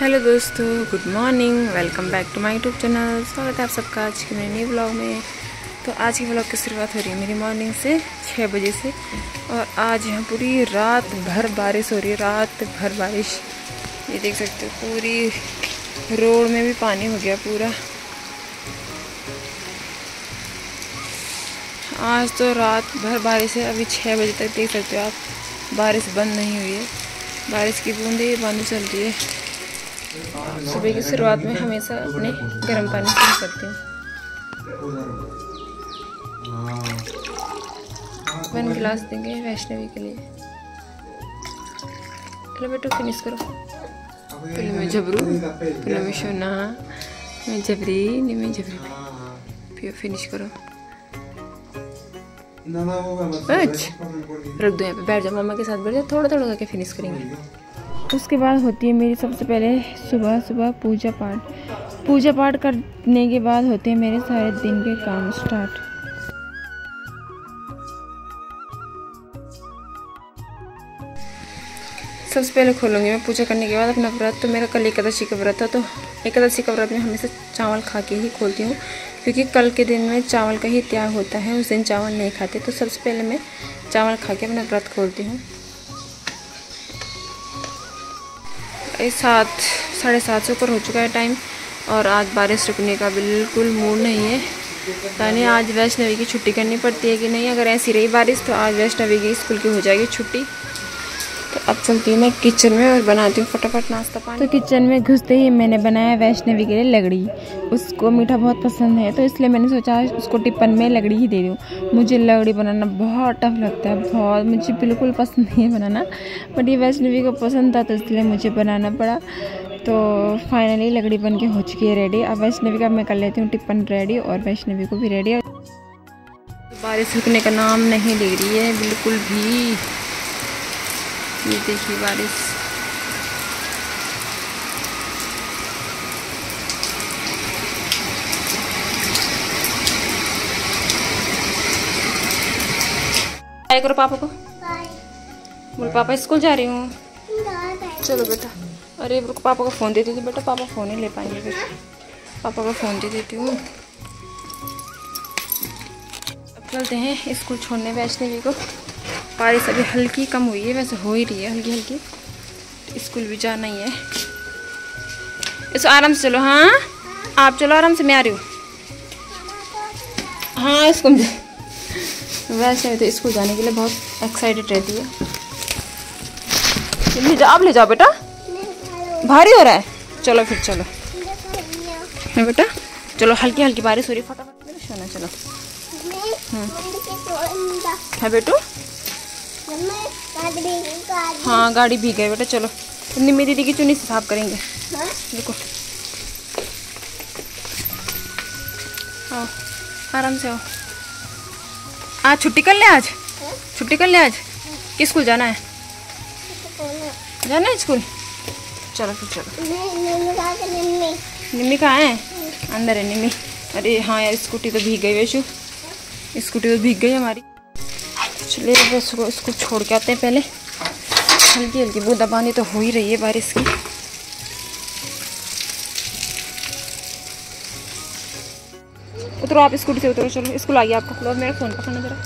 Hello दोस्तों, good morning, welcome back to my YouTube channel. स्वागत है आप सबका आज के मेरे नए ब्लॉग में। तो आज के ब्लॉग की शुरुआत हो रही है मेरी मॉर्निंग से छः बजे से। और आज यहाँ पूरी रात भर बारिश हो रही है, रात भर बारिश। ये देख सकते हो, पूरी रोड में भी पानी हो गया पूरा। आज तो रात भर बारिश है, अभी छः बजे तक देख सकते हो आप, बारिश बंद नहीं हुई है। बारिश की बूंदे बंद चल रही है। सुबह की शुरुआत में हमेशा अपने गर्म पानी से करती हूँ। वन गिलास देंगे वैष्णवी के लिए। चलो बेटो फिनिश करो। पहले मैं जबरू पहले मैं सोना मैं जबरी नहीं मैं जबरी फिर फिनिश करो। बच। रख दो यहाँ पे बैठ जाओ मामा के साथ बैठ जाओ थोड़ा थोड़ा करके फिनिश करेंगे। उसके बाद होती है मेरी सबसे पहले सुबह सुबह पूजा पाठ। पूजा पाठ करने के बाद होते हैं मेरे सारे दिन के काम स्टार्ट। सबसे पहले खोलूँगी मैं पूजा करने के बाद अपना व्रत। तो मेरा कल एकादशी का व्रत था तो एकादशी का व्रत में हमेशा चावल खा के ही खोलती हूँ, क्योंकि कल के दिन में चावल का ही त्याग होता है, उस दिन चावल नहीं खाते। तो सबसे पहले मैं चावल खा के अपना व्रत खोलती हूँ। सात, साढ़े सात से ऊपर हो चुका है टाइम और आज बारिश रुकने का बिल्कुल मूड नहीं है। यानी आज वैष्णवी की छुट्टी करनी पड़ती है कि नहीं? अगर ऐसी रही बारिश तो आज वैष्णवी की स्कूल की हो जाएगी छुट्टी। अब चलती हूँ मैं किचन में और बनाती हूँ फटाफट नाश्ता पानी। तो किचन में घुसते ही मैंने बनाया वैष्णवी के लिए लगड़ी उसको मीठा बहुत पसंद है तो इसलिए मैंने सोचा उसको टिप्पन में लगड़ी ही दे दूँ। मुझे लगड़ी बनाना बहुत टफ लगता है, बहुत, मुझे बिल्कुल पसंद नहीं है बनाना। बट ये वैष्णवी को पसंद था तो इसलिए मुझे बनाना पड़ा। तो फाइनली लगड़ी बन के हो चुकी है रेडी अब वैष्णवी का मैं कर लेती हूँ टिप्पन रेडी और वैष्णवी को भी रेडी बारिश रुकने का नाम नहीं ले रही है, बिल्कुल भी। ये देखिए बारिश बाय करो पापा को। बोल पापा स्कूल जा रही हूँ। चलो बेटा। अरे रुको पापा को फ़ोन दे देती बेटा पापा फ़ोन ही ले पाएँगे फिर। पापा को फ़ोन दे देती हूँ। अब चलते हैं स्कूल छोड़ने वैष्णवी को। बारिश अभी हल्की कम हुई है वैसे हो ही रही है हल्की हल्की। स्कूल भी जाना ही है। इसको आराम से चलो हाँ? आप चलो आराम से मैं आ रही हूँ। हाँ इसको वैसे तो स्कूल जाने के लिए बहुत एक्साइटेड रहती है। ले जाओ आप ले जाओ बेटा। भारी हो रहा है। चलो फिर चलो। है बेटा चलो हल्की हल्की बारिश हो रही है फटाफट। सोना चलो। है बेटू। हाँ गाड़ी भीग गई बेटा चलो। निम्मी दीदी की चुनी से साफ़ करेंगे। देखो आओ आराम से आओ। आज छुट्टी कर ले आज? छुट्टी कर ले आज? किस स्कूल जाना है? जाना है स्कूल? चलो फिर चलो। निम्मी कहाँ है? अंदर है निम्मी। अरे हाँ यार स्कूटी तो भीग गई वैशु। स्कूटी तो भीग गई हमारी। चलिए बस इसको छोड़ के आते हैं पहले। हल्की हल्की बूंदा पानी तो हो ही रही है बारिश की। उतरो आप स्कूटी से उतरो चलो स्कूल आ गया आपका लो मेरा फ़ोन पकड़ना जरा।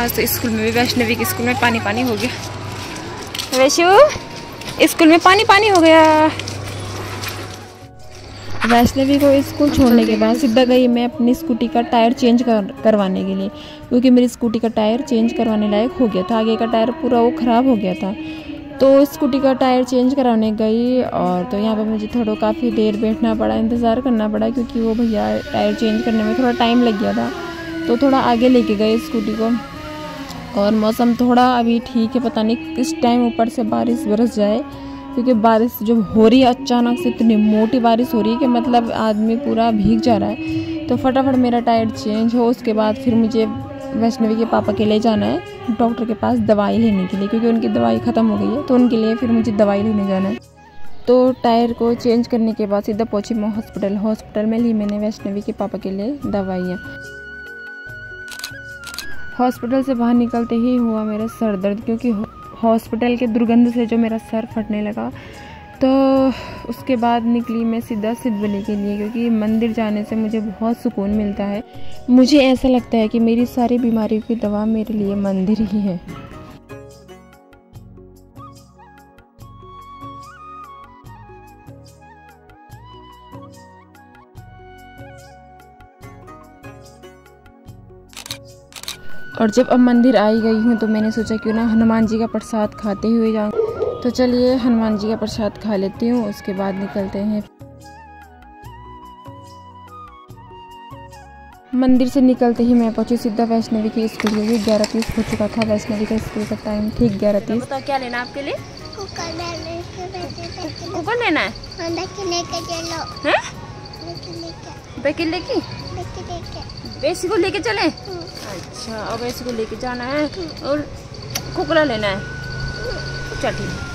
आज तो स्कूल में भी वैष्णवी के स्कूल में पानी पानी हो गया। वैशु स्कूल में पानी पानी हो गया। वैष्णवी को स्कूल छोड़ने के बाद सीधा गई मैं अपनी स्कूटी का टायर चेंज कर, करवाने के लिए, क्योंकि मेरी स्कूटी का टायर चेंज करवाने लायक हो गया था। आगे का टायर पूरा वो ख़राब हो गया था। तो स्कूटी का टायर चेंज कराने गई और तो यहाँ पर मुझे थोड़ा काफ़ी देर बैठना पड़ा, इंतज़ार करना पड़ा, क्योंकि वो भैया टायर चेंज करने में थोड़ा टाइम लग गया था। तो थोड़ा आगे लेके गए स्कूटी को और मौसम थोड़ा अभी ठीक है, पता नहीं किस टाइम ऊपर से बारिश बरस जाए। क्योंकि बारिश जब हो रही है, अचानक से इतनी मोटी बारिश हो रही है कि मतलब आदमी पूरा भीग जा रहा है। तो फटाफट मेरा टायर चेंज हो, उसके बाद फिर मुझे वैष्णवी के पापा के लिए जाना है, डॉक्टर के पास दवाई लेने के लिए, क्योंकि उनकी दवाई ख़त्म हो गई है तो उनके लिए फिर मुझे दवाई लेने जाना है। तो टायर को चेंज करने के बाद सीधा पहुँची मैं हॉस्पिटल। हॉस्पिटल में ली मैंने वैष्णवी के पापा के लिए दवाइयाँ हॉस्पिटल से बाहर निकलते ही हुआ मेरा सर दर्द, क्योंकि हॉस्पिटल के दुर्गंध से जो मेरा सर फटने लगा तो उसके बाद निकली मैं सीधा सिद्धवली के लिए, क्योंकि मंदिर जाने से मुझे बहुत सुकून मिलता है। मुझे ऐसा लगता है कि मेरी सारी बीमारियों की दवा मेरे लिए मंदिर ही है। और जब अब मंदिर आई गई हूँ तो मैंने सोचा क्यों ना हनुमान जी का प्रसाद खाते हुए जाऊँ। तो चलिए हनुमान जी का प्रसाद खा लेती हूँ उसके बाद निकलते हैं। मंदिर से निकलते ही मैं पहुँची सीधा वैष्णवी के स्कूल क्योंकि ग्यारह तीस हो चुका था वैष्णवी का स्कूल का टाइम ठीक ग्यारह तीस। तो क्या लेना आपके लिए? कुकर लेना है। पैकेट लेके बेसी को लेके चले? अच्छा अब ऐसे को लेके जाना है और कुकरा लेना है। चल ठीक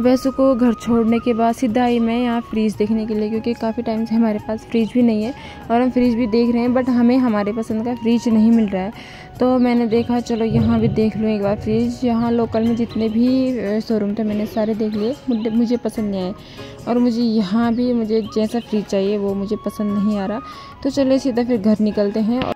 वैसे को घर छोड़ने के बाद सीधा ही मैं यहाँ फ्रिज देखने के लिए, क्योंकि काफ़ी टाइम से हमारे पास फ्रिज भी नहीं है और हम फ्रिज भी देख रहे हैं बट हमें हमारे पसंद का फ्रिज नहीं मिल रहा है। तो मैंने देखा, चलो यहाँ भी देख लूँ एक बार फ्रिज। यहाँ लोकल में जितने भी शोरूम थे, मैंने सारे देख लिए। मुझे पसंद नहीं आए। और मुझे यहाँ भी, मुझे जैसा फ्रिज चाहिए, वो मुझे पसंद नहीं आ रहा। तो चलो सीधा फिर घर निकलते हैं और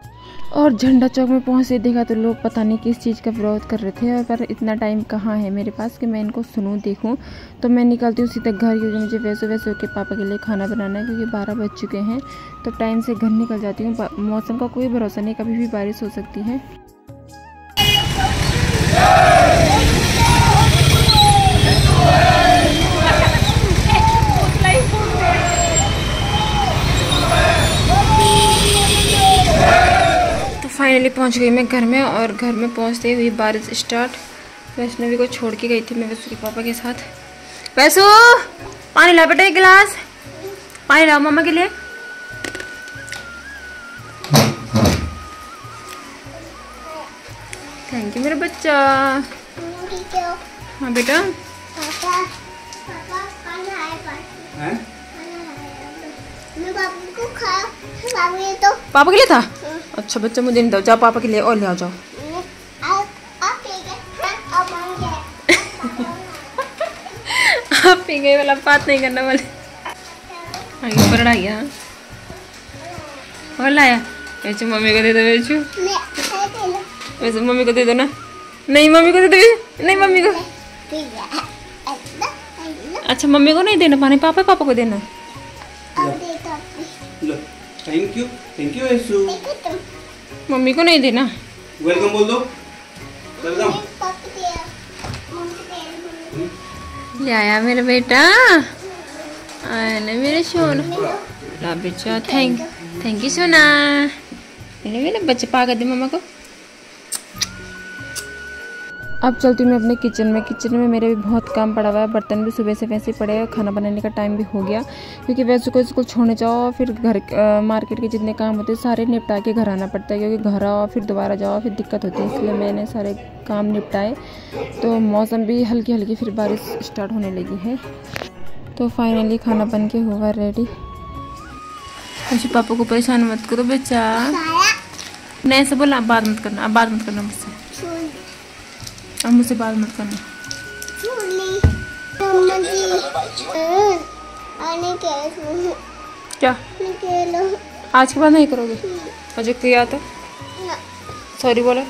और झंडा चौक में पहुँचे देखा तो लोग पता नहीं किस चीज़ का विरोध कर रहे थे और पर इतना टाइम कहाँ है मेरे पास कि मैं इनको सुनूँ, देखूँ। तो मैं निकलती हूँ सीधा घर, क्योंकि मुझे वैसे वैसे के पापा के लिए खाना बनाना है, क्योंकि बारह बज चुके हैं। तो टाइम से घर निकल जाती हूँ मौसम का कोई भरोसा नहीं, कभी भी बारिश हो सकती है। फाइनली पहुँच गई मैं घर में और घर में पहुँचते हुई बारिश स्टार्ट वैष्णवी को छोड़ के गई थी मैं वैसू के पापा के साथ। वैसू पानी ला बेटा एक गिलास। पानी लाओ मामा के लिए। थैंक यू मेरा बच्चा। हाँ बेटा। पापा के लिए था? अच्छा बच्चा, मुझे नहीं दो। जाओ, पापा के लिए और ले आ जाओ। आप गए, वाला बात नहीं करना वाले आगे पर और लाया। वैसे मम्मी को दे दो वैसे वैसे मम्मी को दे दो ना। नहीं, मम्मी को दे दो। नहीं, मम्मी को। अच्छा मम्मी को नहीं देना, पानी पापा पापा को देना। Thank you thank you Yashu mummy को नहीं देना। वेलकम बोल दो। वेलकम ले आया मेरा बेटा। आया मेरे सोना ला बेचा थैंक थैंक यू सोना मेरे मेरे बच्चे पा कर दे मम्मा को। अब चलती हूँ मैं अपने किचन में। किचन में मेरे भी बहुत काम पड़ा हुआ है। बर्तन भी सुबह से वैसे ही पड़े हैं। खाना बनाने का टाइम भी हो गया। क्योंकि वैसे को स्कूल छोड़ने जाओ फिर घर मार्केट के जितने काम होते हैं सारे निपटा के घर आना पड़ता है। क्योंकि घर आओ फिर दोबारा जाओ फिर दिक्कत होती है। इसलिए मैंने सारे काम निपटाए। तो मौसम भी हल्की हल्की फिर बारिश स्टार्ट होने लगी है। तो फाइनली खाना बन के हुआ रेडी मुझे पापा को परेशान मत करो बेचा नहीं ऐसे बोला बात मत करना अब बात मत करना मुझसे। अब मुझसे बात मत करना। क्या? आज के बाद नहीं करोगे? मुझे किया था सॉरी बोला।